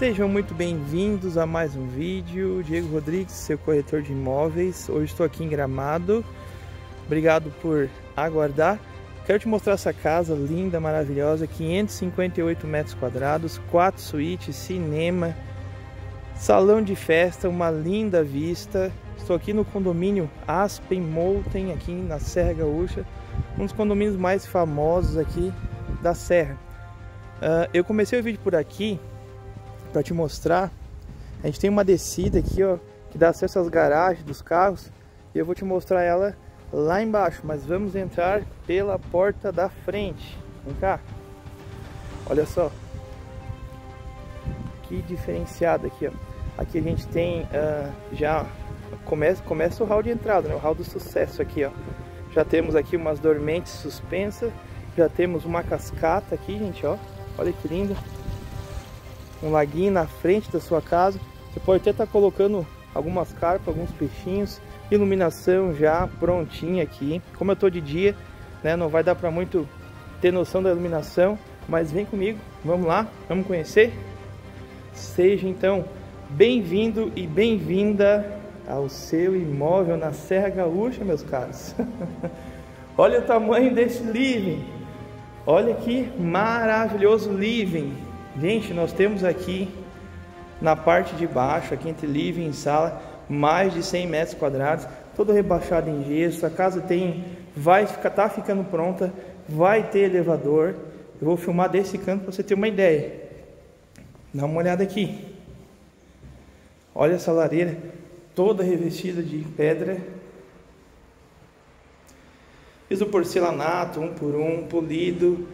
Sejam muito bem-vindos a mais um vídeo. Diego Rodrigues, seu corretor de imóveis. Hoje estou aqui em Gramado. Obrigado por aguardar. Quero te mostrar essa casa linda, maravilhosa, 558 metros quadrados, quatro suítes, cinema, salão de festa, uma linda vista. Estou aqui no condomínio Aspen Mountain, aqui na Serra Gaúcha, um dos condomínios mais famosos aqui da Serra. Uh, eu comecei o vídeo por aqui para te mostrar. A gente tem uma descida aqui, ó, que dá acesso às garagens dos carros. E eu vou te mostrar ela lá embaixo, mas vamos entrar pela porta da frente. Vem cá. Olha só. Que diferenciado aqui, ó. Aqui a gente tem uh, já começa começa o hall de entrada, né? O hall do sucesso aqui, ó. Já temos aqui umas dormentes suspensas, já temos uma cascata aqui, gente, ó. Olha que lindo. Um laguinho na frente da sua casa. Você pode até estar tá colocando algumas carpas, alguns peixinhos iluminação já prontinha aqui. Como eu tô de dia, né, não vai dar para muito ter noção da iluminação, mas vem comigo, vamos lá, vamos conhecer. Seja então bem-vindo e bem-vinda ao seu imóvel na Serra Gaúcha, meus caros. Olha o tamanho desse living. Olha que maravilhoso living. Gente, nós temos aqui na parte de baixo, aqui entre living e sala, mais de 100 metros quadrados, todo rebaixado em gesso. A casa tem, vai ficar, tá ficando pronta, vai ter elevador. Eu vou filmar desse canto para você ter uma ideia. Dá uma olhada aqui. Olha essa lareira toda revestida de pedra. Piso porcelanato, um por um, polido.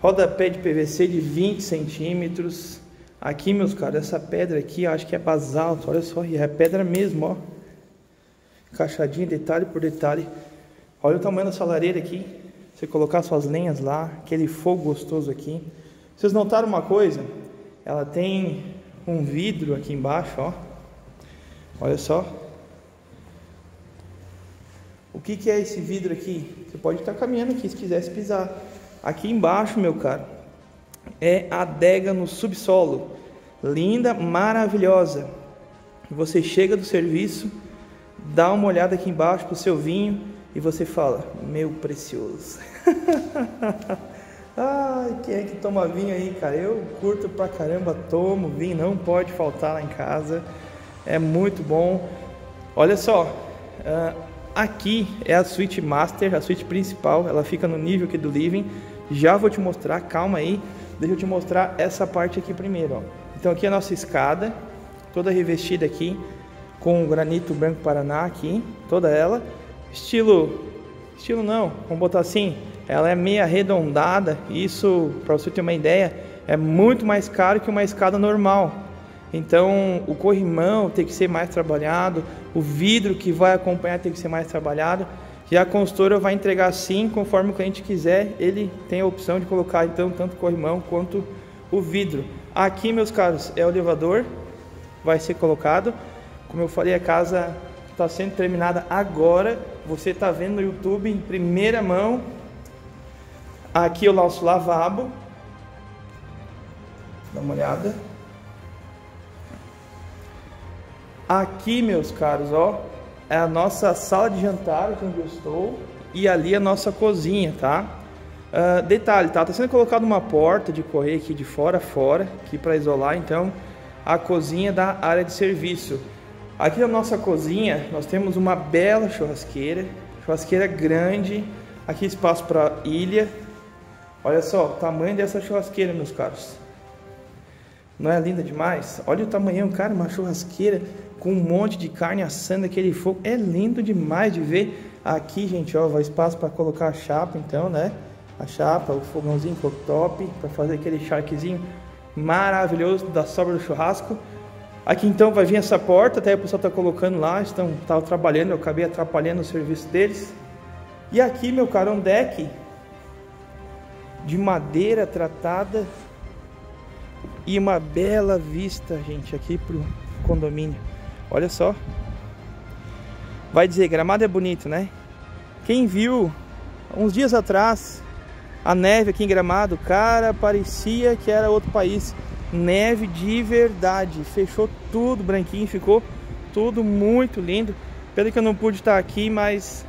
Rodapé de PVC de 20 centímetros. Aqui, meus caros, essa pedra aqui, acho que é basalto, olha só, é pedra mesmo, ó. Encaixadinha, detalhe por detalhe. Olha o tamanho dessa lareira aqui. Você colocar suas lenhas lá, aquele fogo gostoso aqui. Vocês notaram uma coisa? Ela tem um vidro aqui embaixo, ó. Olha só. O que, que é esse vidro aqui? Você pode estar caminhando aqui se quisesse pisar. Aqui embaixo, meu caro, é a adega no subsolo. Linda, maravilhosa. Você chega do serviço, dá uma olhada aqui embaixo pro seu vinho e você fala: Meu precioso. Ai, quem é que toma vinho aí, cara? Eu curto pra caramba, tomo vinho, não pode faltar lá em casa. É muito bom. Olha só, uh, aqui é a suíte master, a suíte principal. Ela fica no nível aqui do living. Já vou te mostrar, calma aí. Deixa eu te mostrar essa parte aqui primeiro, ó. Então aqui é a nossa escada, toda revestida aqui com granito branco Paraná aqui, toda ela. Estilo, estilo não, vamos botar assim, ela é meio arredondada. Isso, para você ter uma ideia, é muito mais caro que uma escada normal. Então, o corrimão tem que ser mais trabalhado, o vidro que vai acompanhar tem que ser mais trabalhado. E a consultora vai entregar assim, conforme o cliente quiser, ele tem a opção de colocar então tanto o corrimão quanto o vidro. Aqui, meus caros, é o elevador, vai ser colocado. Como eu falei, a casa está sendo terminada agora. Você está vendo no YouTube em primeira mão. Aqui é o nosso lavabo. Dá uma olhada. Aqui, meus caros, ó, é a nossa sala de jantar, onde eu estou, e ali a nossa cozinha, tá? Uh, detalhe, tá? Tá sendo colocada uma porta de correr aqui de fora a fora, aqui para isolar, então, a cozinha da área de serviço. Aqui na nossa cozinha, nós temos uma bela churrasqueira, churrasqueira grande, aqui espaço para ilha. Olha só o tamanho dessa churrasqueira, meus caros. Não é linda demais? Olha o tamanho, cara, uma churrasqueira com um monte de carne assando aquele fogo. É lindo demais de ver. Aqui, gente, ó, vai espaço para colocar a chapa, então, né? A chapa, o fogãozinho top para fazer aquele charquezinho maravilhoso da sobra do churrasco. Aqui então vai vir essa porta, até o pessoal está colocando lá, estão tava trabalhando, eu acabei atrapalhando o serviço deles. E aqui, meu caro, um deck de madeira tratada e uma bela vista, gente, aqui pro condomínio. Olha só. Vai dizer, Gramado é bonito, né? Quem viu uns dias atrás a neve aqui em Gramado, cara, parecia que era outro país. neve de verdade. Fechou tudo branquinho, ficou tudo muito lindo. Pelo que eu não pude estar aqui, mas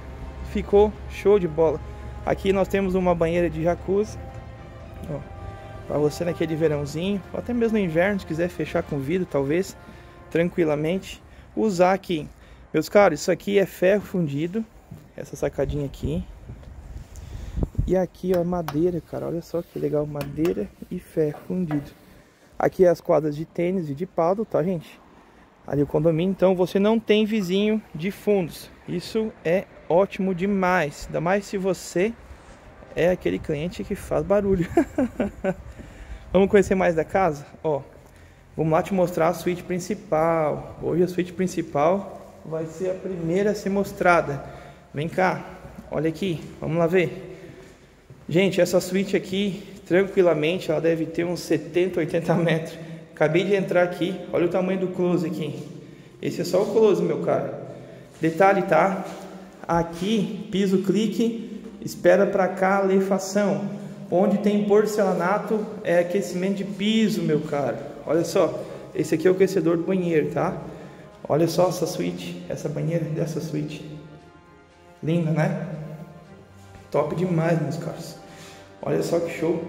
ficou show de bola. Aqui nós temos uma banheira de jacuzzi. Para você naquele verãozinho, ou até mesmo no inverno, se quiser fechar com vidro, talvez, tranquilamente, usar aqui. Meus caros, isso aqui é ferro fundido, essa sacadinha aqui. E aqui, ó, madeira, cara, olha só que legal, madeira e ferro fundido. Aqui é as quadras de tênis e de paddle, tá, gente? Ali o condomínio, então você não tem vizinho de fundos. Isso é ótimo demais, ainda mais se você é aquele cliente que faz barulho. Vamos conhecer mais da casa? Ó, vamos lá te mostrar a suíte principal. Hoje a suíte principal vai ser a primeira a ser mostrada. Vem cá, olha aqui, vamos lá ver. Gente, essa suíte aqui, tranquilamente, ela deve ter uns 70, 80 metros. Acabei de entrar aqui, olha o tamanho do close aqui. Esse é só o close, meu cara. Detalhe, tá? Aqui, piso clique, espera para cá lefação. Onde tem porcelanato é aquecimento de piso, meu cara. Olha só, esse aqui é o aquecedor do banheiro, tá? Olha só essa suíte, essa banheira dessa suíte. Linda, né? Top demais, meus caros. Olha só que show.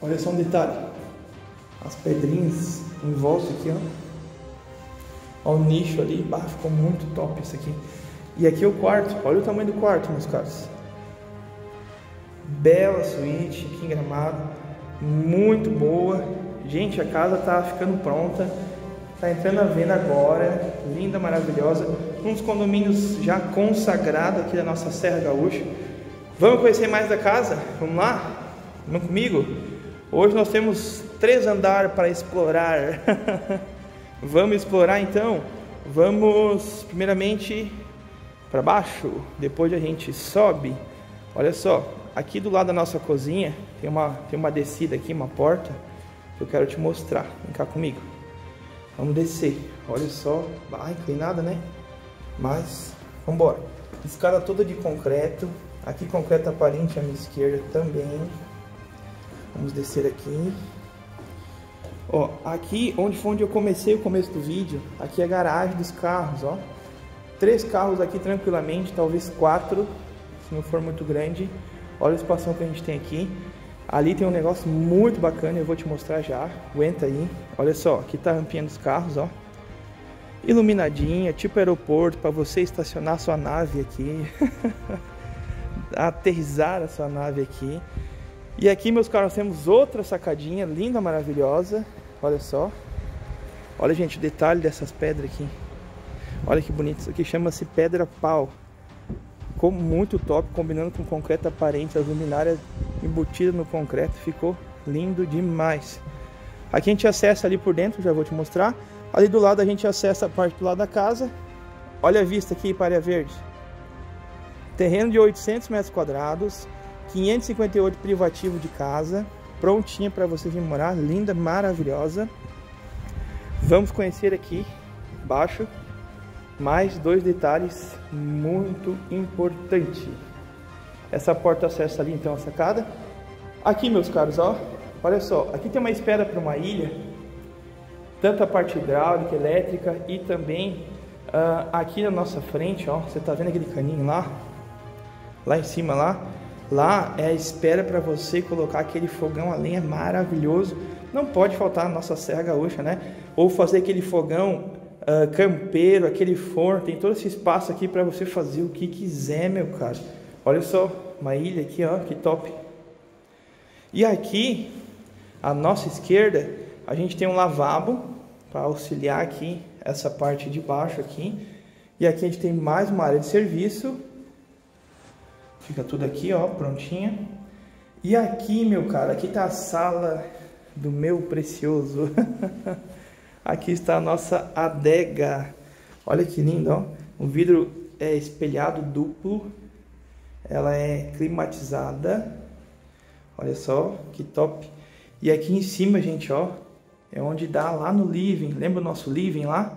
Olha só um detalhe. As pedrinhas em volta aqui, ó. Olha o nicho ali. Bah, ficou muito top isso aqui. E aqui é o quarto. Olha o tamanho do quarto, meus caros. Bela suíte aqui em Gramado. Muito boa. Gente, a casa tá ficando pronta. Tá entrando a venda agora. Linda, maravilhosa. Um dos condomínios já consagrado aqui da nossa Serra Gaúcha. Vamos conhecer mais da casa? Vamos lá? Vamos comigo? Hoje nós temos três andares para explorar. Vamos explorar então? Vamos primeiramente para baixo, depois a gente sobe. Olha só, aqui do lado da nossa cozinha tem uma, tem uma descida aqui, uma porta que eu quero te mostrar. Vem cá comigo. Vamos descer. Olha só, ah, inclinada, né? Mas, vamos embora. Escada toda de concreto. Aqui concreto aparente à minha esquerda também. Vamos descer aqui. Ó, aqui onde foi onde eu comecei o começo do vídeo, aqui é a garagem dos carros, ó. Três carros aqui tranquilamente, talvez quatro, se não for muito grande. Olha a espação que a gente tem aqui. Ali tem um negócio muito bacana, eu vou te mostrar já. Aguenta aí. Olha só, aqui tá a rampinha dos carros, ó. Iluminadinha, tipo aeroporto, para você estacionar sua nave aqui. Aterrizar a sua nave aqui. E aqui, meus caros, temos outra sacadinha linda, maravilhosa. Olha só. Olha, gente, o detalhe dessas pedras aqui. Olha que bonito, isso aqui chama-se pedra pau. Ficou muito top, combinando com concreto aparente, as luminárias embutidas no concreto, ficou lindo demais. Aqui a gente acessa ali por dentro, já vou te mostrar. Ali do lado a gente acessa a parte do lado da casa. Olha a vista aqui para a Verde. Terreno de 800 metros quadrados, 558 privativo de casa, prontinha para você vir morar, linda, maravilhosa. Vamos conhecer aqui baixo mais dois detalhes muito importantes. Essa porta acessa ali então a sacada. Aqui, meus caros, ó, olha só, aqui tem uma espera para uma ilha, tanto a parte hidráulica, elétrica e também uh, aqui na nossa frente, ó, você tá vendo aquele caninho lá? Lá em cima lá, lá é a espera para você colocar aquele fogão a lenha maravilhoso. Não pode faltar na nossa Serra Gaúcha, né? Ou fazer aquele fogão uh, campeiro, aquele forno, tem todo esse espaço aqui para você fazer o que quiser, meu cara. Olha só, uma ilha aqui, ó, que top. E aqui, à nossa esquerda, a gente tem um lavabo para auxiliar aqui essa parte de baixo aqui. E aqui a gente tem mais uma área de serviço. Fica tudo aqui, ó, prontinha. E aqui, meu cara, aqui tá a sala do meu precioso. Aqui está a nossa adega. Olha que lindo, ó. O vidro é espelhado duplo. Ela é climatizada. Olha só, que top. E aqui em cima, gente, ó, é onde dá lá no living. Lembra o nosso living lá?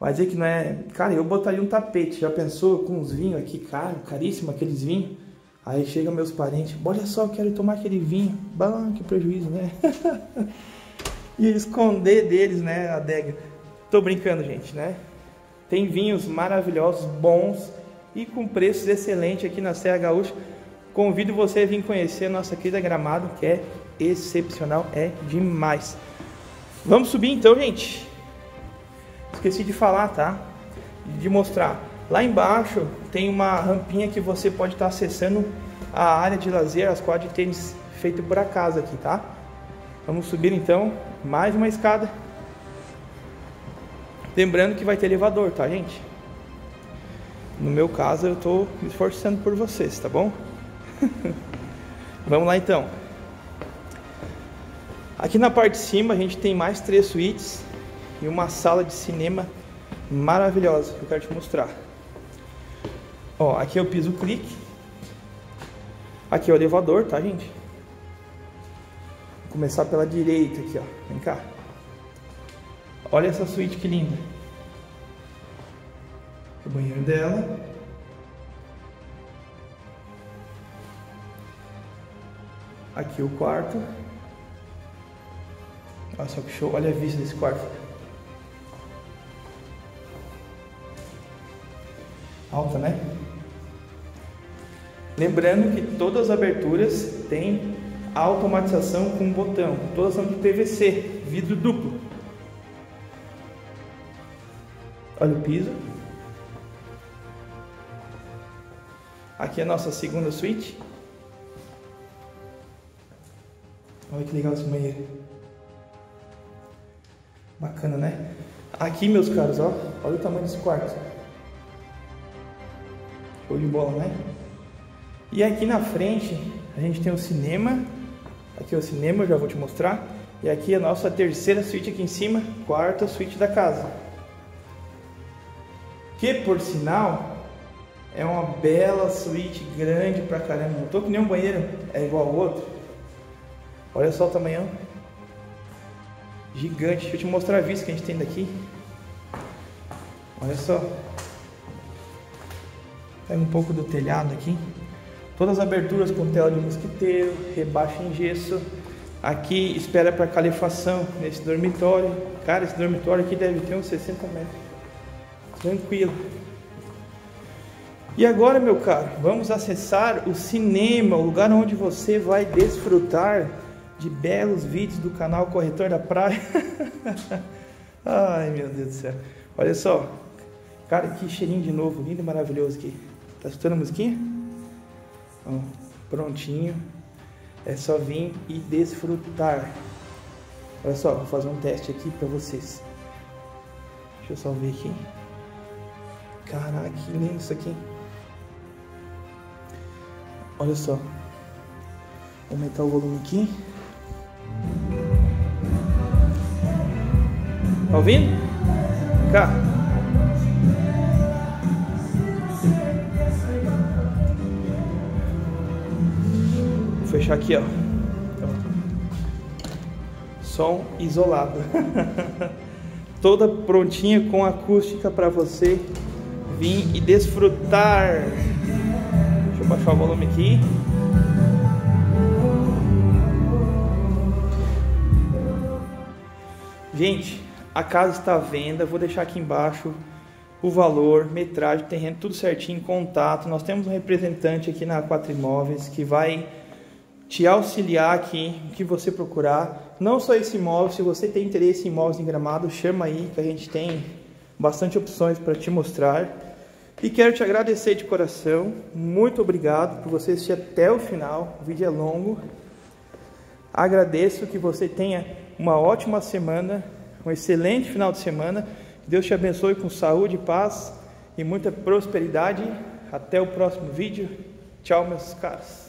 Vai dizer que não é... Cara, eu botaria um tapete. Já pensou com uns vinhos aqui, caro, caríssimo aqueles vinhos? Aí chegam meus parentes. Olha só, eu quero tomar aquele vinho. Bah, que prejuízo, né? e esconder deles, né, a adega. Tô brincando, gente, né? Tem vinhos maravilhosos, bons e com preços excelentes aqui na Serra Gaúcha. Convido você a vir conhecer a nossa querida Gramado, que é excepcional, é demais. Vamos subir então, gente. Esqueci de falar, tá? De mostrar. Lá embaixo tem uma rampinha que você pode estar acessando a área de lazer, as quadras de tênis feito por acaso aqui, tá? Vamos subir então mais uma escada. Lembrando que vai ter elevador, tá, gente? No meu caso, eu estou me esforçando por vocês, tá bom? Vamos lá então. Aqui na parte de cima a gente tem mais três suítes e uma sala de cinema maravilhosa que eu quero te mostrar. Ó, aqui é o piso clique. Aqui é o elevador, tá, gente? Começar pela direita aqui, ó. Vem cá. Olha essa suíte que linda. O banheiro dela. Aqui o quarto. Olha só que show. Olha a vista desse quarto. Alta, né? Lembrando que todas as aberturas têm automatização com botão. Todas são de PVC, vidro duplo. Olha o piso. Aqui é a nossa segunda suíte. Olha que legal esse banheiro. Bacana, né? Aqui, meus caros, ó, olha o tamanho desse quarto. Show de bola, né? E aqui na frente a gente tem o cinema. Aqui é o cinema, eu já vou te mostrar. E aqui a nossa terceira suíte aqui em cima, quarta suíte da casa. Que por sinal é uma bela suíte grande pra caramba. Não tô que nem um banheiro é igual ao outro. Olha só o tamanho. Gigante. Deixa eu te mostrar a vista que a gente tem daqui. Olha só. Pega um pouco do telhado aqui. Todas as aberturas com tela de mosquiteiro, rebaixa em gesso. Aqui espera para calefação nesse dormitório. Cara, esse dormitório aqui deve ter uns 60 metros. Tranquilo. E agora, meu caro, vamos acessar o cinema, o lugar onde você vai desfrutar de belos vídeos do canal Corretor da Praia. Ai, meu Deus do céu. Olha só. Cara, que cheirinho de novo, lindo e maravilhoso aqui. Tá escutando a musiquinha? Ó, prontinho. É só vir e desfrutar. Olha só, vou fazer um teste aqui para vocês. Deixa eu só ver aqui. Caraca, que lindo isso aqui. Olha só. Vou aumentar o volume aqui. Tá ouvindo? Cá. Fechar aqui, ó. Som isolado. Toda prontinha com acústica para você vir e desfrutar baixar o volume aqui. Gente, a casa está à venda, vou deixar aqui embaixo o valor, metragem, terreno, tudo certinho, contato. Nós temos um representante aqui na Quatro Imóveis que vai te auxiliar aqui o que você procurar. Não só esse imóvel, se você tem interesse em imóveis em Gramado, chama aí que a gente tem bastante opções para te mostrar. E quero te agradecer de coração. Muito obrigado por você assistir até o final. O vídeo é longo. Agradeço que você tenha uma ótima semana, um excelente final de semana. Deus te abençoe com saúde, paz e muita prosperidade. Até o próximo vídeo. Tchau, meus caros.